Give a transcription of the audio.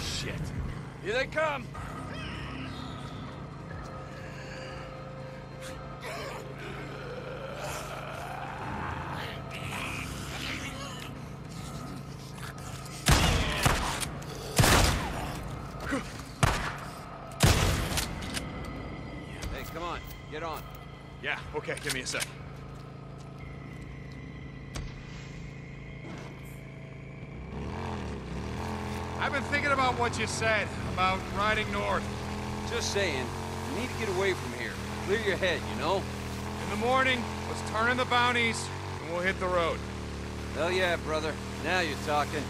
Shit. Here they come. Come on. Get on. Yeah, okay, give me a sec. I've been thinking about what you said about riding north. Just saying, you need to get away from here. Clear your head, you know? In the morning, let's turn in the bounties, and we'll hit the road. Hell yeah, brother. Now you're talking.